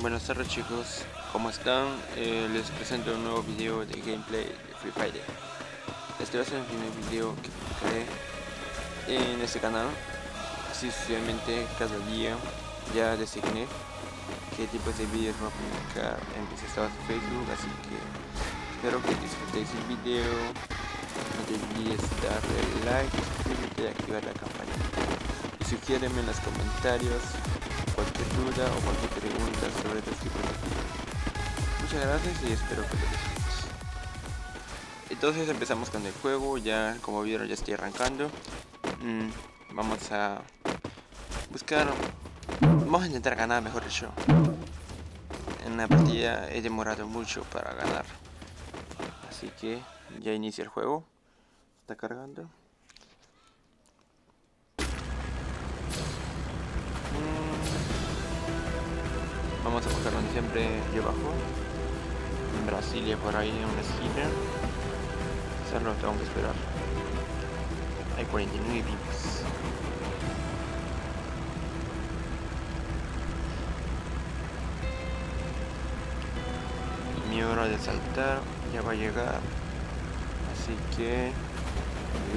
Buenas tardes chicos, ¿cómo están? Eh, les presento un nuevo video de gameplay de Free Fire. Este va a ser el primer video que publicaré en este canal. Así sucesivamente cada día ya designé qué tipos de vídeos voy a publicar. En mis estados de Facebook Así que espero que disfrutéis el video. No te olvides darle like, suscribirte y activar la campanita. Y sugiéreme en los comentarios cualquier duda o cualquier pregunta sobre tipos de videos. Muchas gracias y espero que lo disfrutes. Entonces empezamos con el juego, ya como vieron ya estoy arrancando. Mm, vamos a buscar, vamos a intentar ganar mejor show. En la partida he demorado mucho para ganar. Así que ya inicia el juego. Está cargando. Vamos a buscar donde siempre yo bajo. En Brasilia por ahí en una esquina. Solo tengo que esperar. Hay 49 vivos. Mi hora de saltar ya va a llegar. Así que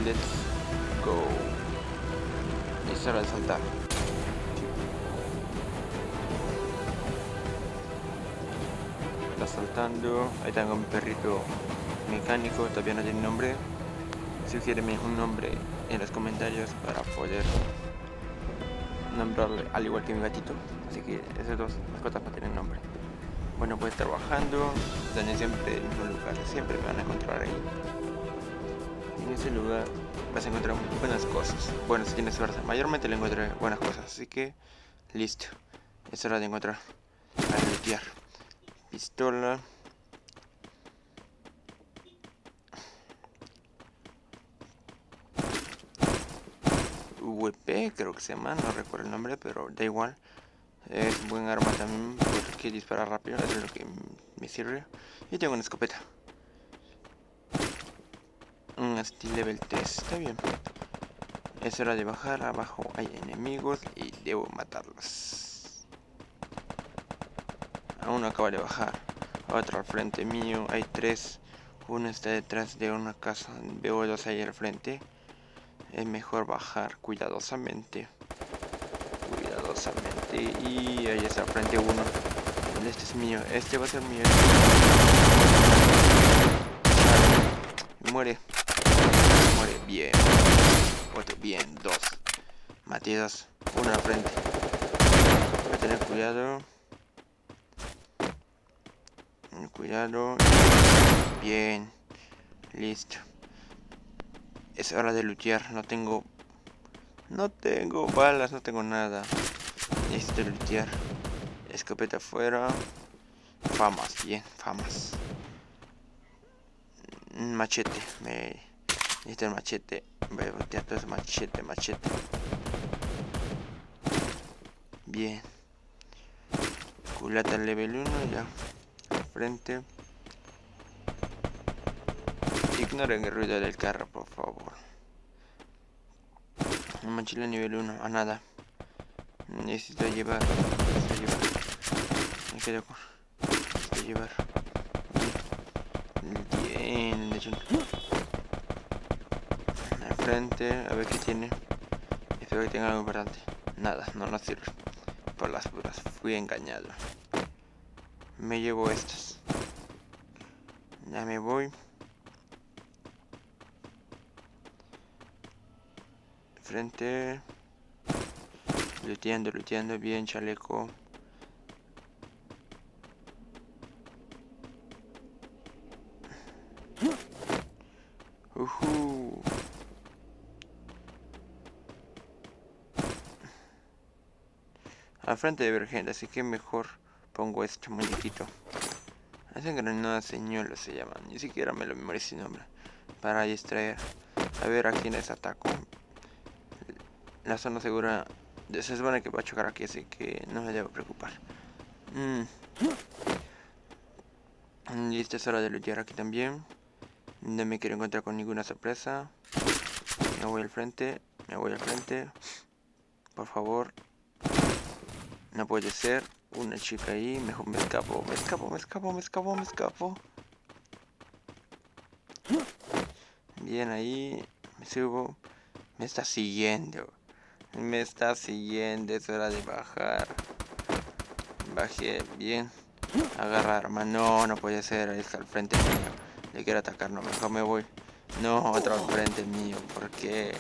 let's go. Es hora de saltar. Saltando. Ahí tengo un perrito mecánico, todavía no tiene nombre. Sugiéreme un nombre en los comentarios para poder nombrarle al igual que mi gatito. Así que esas dos mascotas no tienen nombre. Bueno, pues trabajando, donde siempre en el mismo lugar, siempre me van a encontrar ahí. En ese lugar vas a encontrar buenas cosas. Bueno, si tienes suerte, mayormente le encontré buenas cosas, así que listo. Es hora de encontrar, a limpiar pistola VP creo que se llama, no recuerdo el nombre, pero da igual. Es buen arma también porque dispara rápido, es lo que me sirve. Y tengo una escopeta. Un steel level 3, está bien. Es hora de bajar, abajo hay enemigos y debo matarlos. Uno acaba de bajar. Otro al frente mío. Hay tres. Uno está detrás de una casa. Veo dos ahí al frente. Es mejor bajar cuidadosamente. Cuidadosamente. Y ahí está al frente uno. Este es mío. Este va a ser mío. Muere. Muere. Bien. Otro. Bien. Dos. Maté dos. Uno al frente. Voy a tener cuidado. Cuidado. Bien. Listo. Es hora de luchar. No tengo... No tengo balas, no tengo nada. Necesito luchar. Escopeta afuera. Famas, bien, famas. Machete. Me... Necesito el machete. Voy a voltear todo ese machete, machete. Bien. Culata level 1 ya frente. Ignoren el ruido del carro, por favor. Mochila nivel 1, a nada. Necesito llevar. Necesito llevar. Me quedo con. Necesito llevar. Bien, de. Al frente, a ver qué tiene. Espero que tenga algo importante. Nada, no nos sirve. Por las puras, fui engañado. Me llevo estas. Ya me voy. Frente. Luteando, luteando bien, chaleco. Uh Al frente de Vergente, así que mejor pongo este muñequito. Hacen granadas señuelos se llaman. Ni siquiera me lo memoricé el nombre. Para distraer. A ver a quiénes ataco. La zona segura. Se supone que va a chocar aquí, así que no me debo preocupar. Mm. Y esta es hora de luchar aquí también. No me quiero encontrar con ninguna sorpresa. Me voy al frente. Me voy al frente. Por favor. No puede ser. Una chica ahí, mejor me escapo, me escapo, me escapo, me escapo, me escapo. Bien ahí, me subo, me está siguiendo, me está siguiendo, es hora de bajar. Bajé, bien, agarrar arma, no, no puede ser, ahí está al frente mío, le quiero atacar, no, mejor me voy. No, otro al frente mío, ¿por qué?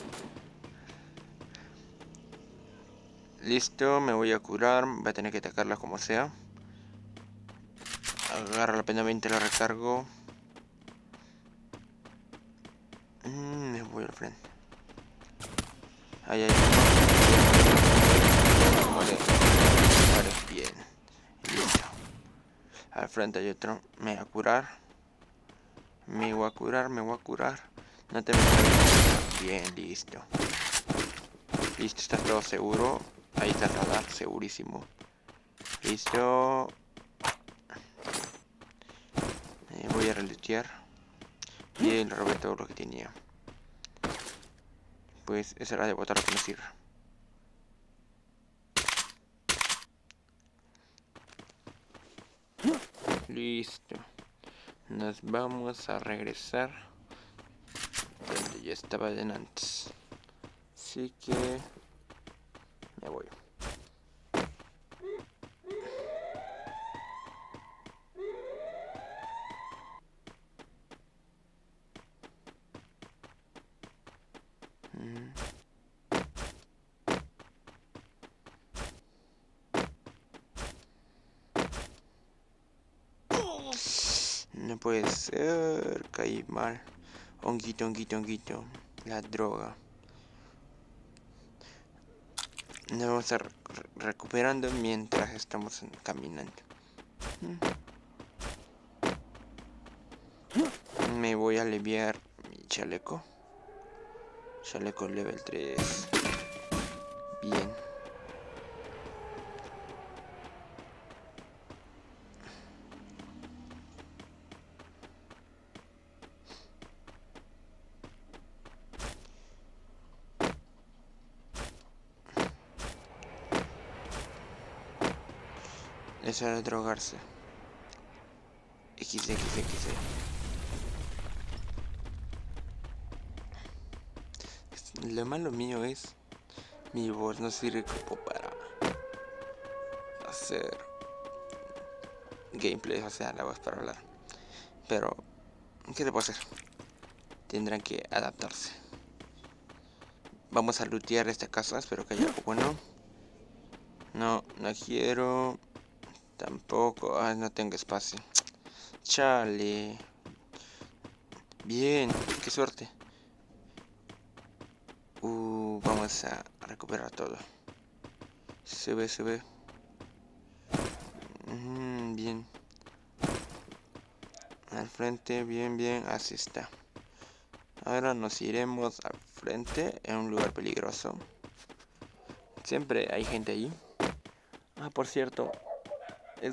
Listo, me voy a curar. Voy a tener que atacarla como sea. Agarra la pena 20, la recargo. Mm, me voy al frente. Ahí, ahí. Vale. Vale, bien. Listo. Al frente hay otro. Me voy a curar. Me voy a curar, me voy a curar. No te metas. Bien, listo. Listo, estás todo seguro. Ahí está el segurísimo. Listo. Eh, voy a relutear. Y le robé todo lo que tenía. Pues es hora de botar que sirve. Listo. Nos vamos a regresar donde ya estaba de antes. Así que me voy. No puede ser, caí mal. Honguito, honguito, honguito. La droga. Nos vamos a recuperando mientras estamos caminando. Me voy a aliviar mi chaleco. Chaleco level 3. Bien. Es hora de drogarse. XXX. Lo malo mío es mi voz no sirve como para hacer gameplay, o sea, la voz para hablar. Pero, ¿qué puedo hacer? Tendrán que adaptarse. Vamos a lootear esta casa, espero que haya algo bueno. No, no quiero. Tampoco. Ah, no tengo espacio. Chale. Bien, qué suerte. Uh, vamos a recuperar todo. Se ve, se ve. Mm, bien. Al frente, bien, bien. Así está. Ahora nos iremos al frente en un lugar peligroso. Siempre hay gente ahí. Ah, por cierto,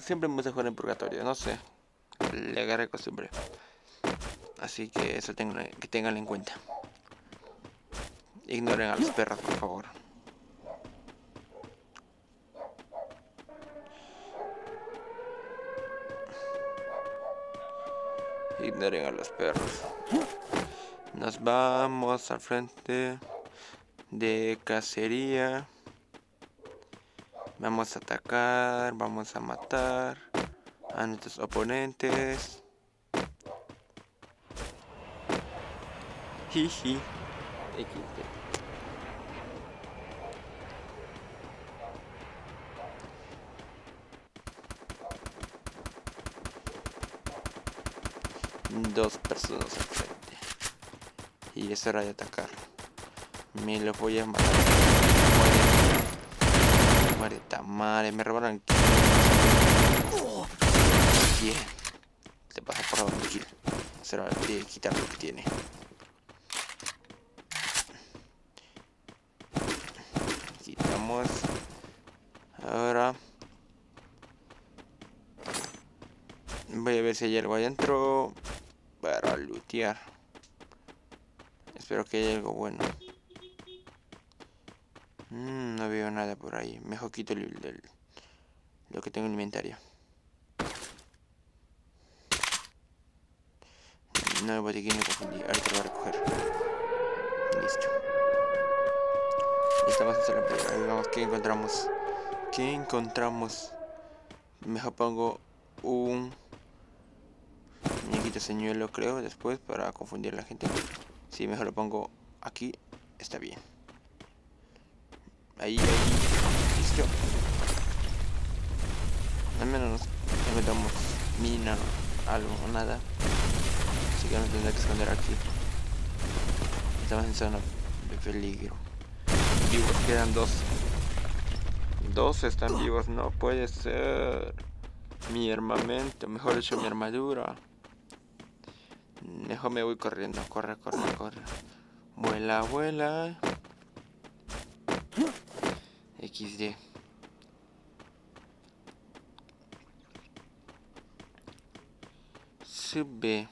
siempre me gusta jugar en purgatorio, no sé. Le agarré costumbre. Así que eso tengo, que tengan en cuenta. Ignoren a los perros, por favor. Ignoren a los perros. Nos vamos al frente de cacería. Vamos a atacar, vamos a matar a nuestros oponentes. Jiji. Dos personas al frente. Y es hora de atacar. Me lo voy a matar madre, tamare, me robaron oh. Bien. Te pasa por donde kill. Se lo de quitar lo que tiene. Quitamos. Ahora. Voy a ver si hay algo adentro. Para lootear. Espero que haya algo bueno. Mm, no veo nada por ahí. Mejor quito el, lo que tengo en el inventario. No, el botiquín me confundí. Ahorita lo voy a recoger. Listo. Estamos en la Ahí vamos, ¿qué encontramos? ¿Qué encontramos? Mejor pongo un muñequito señuelo, creo, después para confundir a la gente. Si mejor lo pongo aquí, está bien. Ahí, ahí. Listo. Al menos encontramos mina, algo, o nada. Así que no tendré que esconder aquí. Estamos en zona de peligro. Vivos quedan dos. Dos están vivos, no puede ser. Mi armamento, mejor dicho mi armadura. Mejor me voy corriendo, corre, corre, corre. Vuela, vuela. XD. Sube.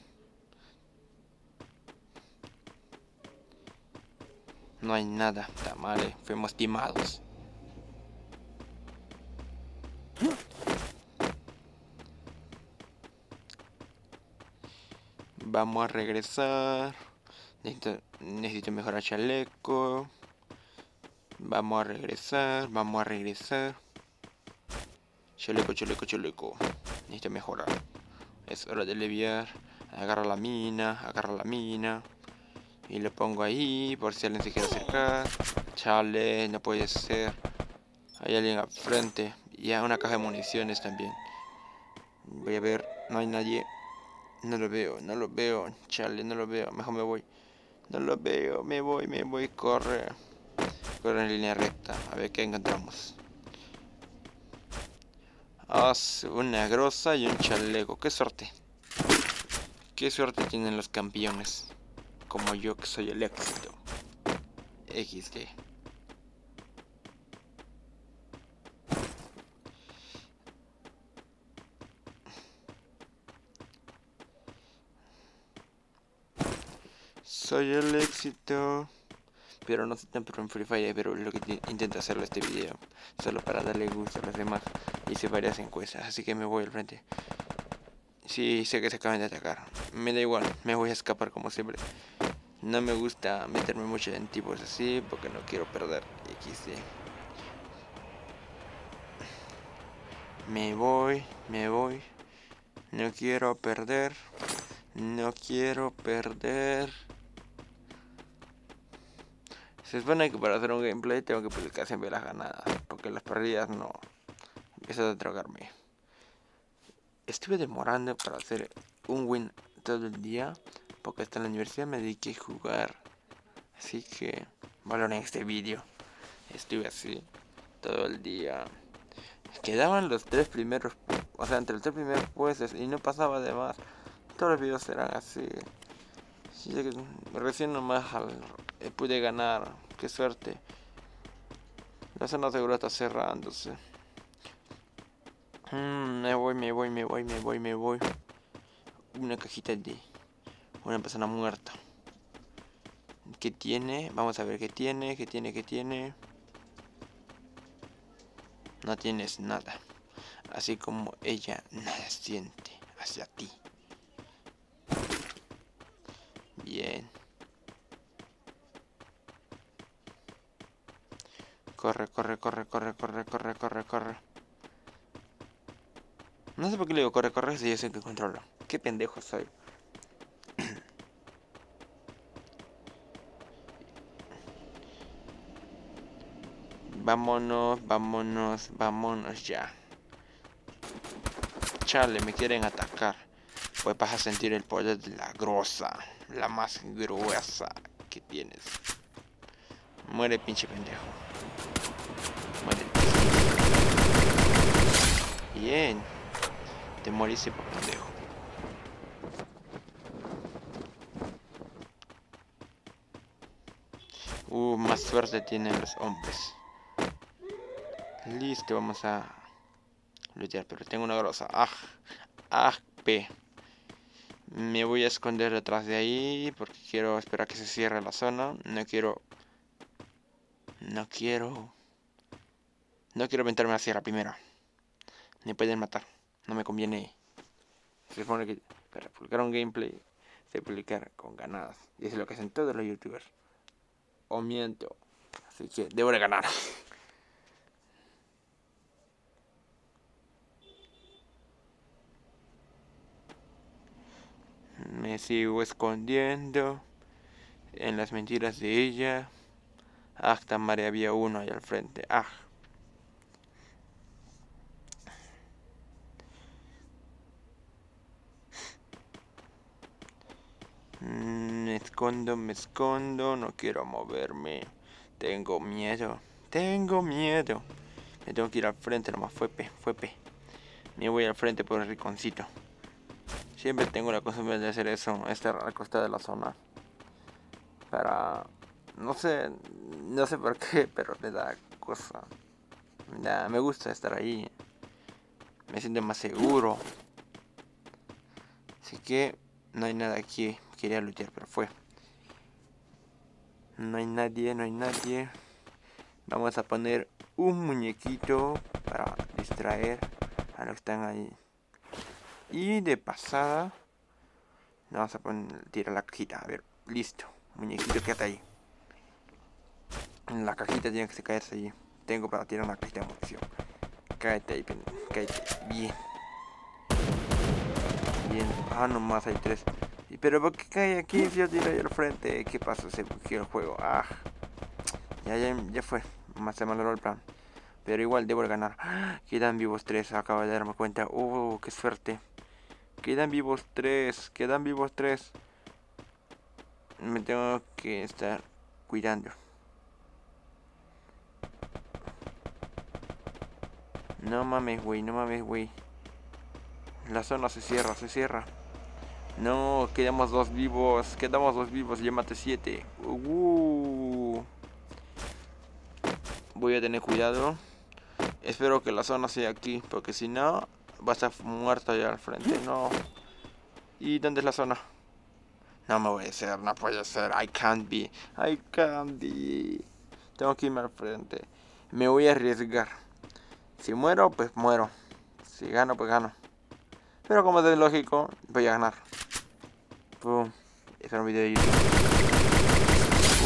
No hay nada, tamale, fuimos timados. Vamos a regresar. Necesito, necesito mejorar chaleco. Vamos a regresar, vamos a regresar. Chaleco, chaleco, chaleco. Necesito mejorar. Es hora de leviar. Agarra la mina, agarra la mina. Y lo pongo ahí por si alguien se quiere acercar. Chale, no puede ser. Hay alguien al frente. Y hay una caja de municiones también. Voy a ver, no hay nadie. No lo veo, no lo veo. Chale, no lo veo. Mejor me voy. No lo veo, me voy, me voy. Corre. Corre en línea recta. A ver qué encontramos. Ah, una grosa y un chaleco. Qué suerte. Qué suerte tienen los campeones como yo que soy el éxito. XD. Soy el éxito. Pero no soy tan pro en Free Fire, pero lo que intento hacerlo este video. Solo para darle gusto a los demás. Hice varias encuestas, así que me voy al frente. Sí, sé que se acaban de atacar. Me da igual, me voy a escapar como siempre. No me gusta meterme mucho en tipos así porque no quiero perder XD. Me voy, me voy. No quiero perder. No quiero perder. Se supone que para hacer un gameplay tengo que publicar siempre las ganadas. Porque las perdidas no. Empiezo a tragarme. Estuve demorando para hacer un win todo el día porque hasta en la universidad me dediqué a jugar. Así que en este vídeo. Estuve así todo el día. Quedaban los tres primeros, o sea, entre los tres primeros puestos y no pasaba de más. Todos los videos eran así. Recién nomás eh, pude ganar. Qué suerte. La zona segura está cerrándose. Mm, me voy, me voy, me voy, me voy, me voy. Una cajita de una persona muerta. ¿Qué tiene? Vamos a ver qué tiene, qué tiene, qué tiene. No tienes nada. Así como ella nada siente hacia ti. Bien. Corre, corre, corre, corre, corre, corre, corre, corre. No sé por qué le digo corre, corre si yo sé que controlo. Qué pendejo soy. Vámonos, vámonos, vámonos ya. Chale, me quieren atacar. Pues vas a sentir el poder de la grosa. La más gruesa que tienes. Muere pinche pendejo. Muere. Bien. Te moriste por pendejo. Uh, más suerte tienen los hombres. Listo, vamos a luchar, pero tengo una grosa. Ah, ah, P. Me voy a esconder detrás de ahí porque quiero esperar que se cierre la zona. No quiero... No quiero... No quiero meterme hacia la primera. Me pueden matar. No me conviene. Se supone que para publicar un gameplay se publicar con ganadas. Y eso es lo que hacen todos los youtubers. O miento. Así que debo de ganar. Me sigo escondiendo en las mentiras de ella. Ah, Tamare había uno ahí al frente. Ah. Me escondo, me escondo, no quiero moverme. Tengo miedo, tengo miedo. Me tengo que ir al frente nomás, fue P, fue P. Me voy al frente por el riconcito. Siempre tengo la costumbre de hacer eso, estar al costado de la zona. Para... No sé, no sé por qué, pero me da cosa. Me, me gusta estar ahí. Me siento más seguro. Así que no hay nada aquí. Quería luchar, pero fue. No hay nadie, no hay nadie. Vamos a poner un muñequito para distraer a los que están ahí. Y de pasada, vamos a poner, tirar la cajita. A ver, listo. Muñequito, quédate ahí. La cajita tiene que caerse ahí. Tengo para tirar una cajita de munición. Cállate ahí, cállate. Bien. Bien. Ah, nomás hay tres. Pero ¿por qué cae aquí yo tiro ahí al frente? ¿Qué pasó? Se bugueó el juego. Ah. Ya, ya, ya fue. Más se malogró el plan. Pero igual debo ganar. Quedan vivos tres. Acabo de darme cuenta. Uh, qué suerte. Quedan vivos tres. Quedan vivos tres. Me tengo que estar cuidando. No mames, güey. No mames, güey. La zona se cierra, se cierra. No, quedamos dos vivos. Quedamos dos vivos. Yo siete. Uh. Voy a tener cuidado. Espero que la zona sea aquí. Porque si no, va a estar muerto allá al frente. No. ¿Y dónde es la zona? No me voy a ser, no puede ser. I can't be. I can't be. Tengo que irme al frente. Me voy a arriesgar. Si muero, pues muero. Si gano, pues gano. Pero como es lógico, voy a ganar. Este era un video de YouTube.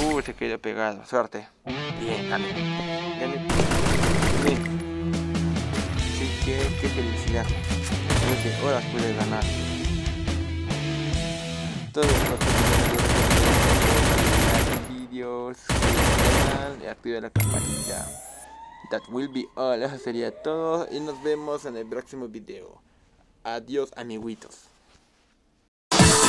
Uh, se quedó pegado. Suerte. Bien, gané. Gané. Bien. Así que, qué felicidad. Desde horas pude ganar. Todos los vídeos, canal y activa la campanita. That will be all. Eso sería todo. Y nos vemos en el próximo video. Adiós, amiguitos.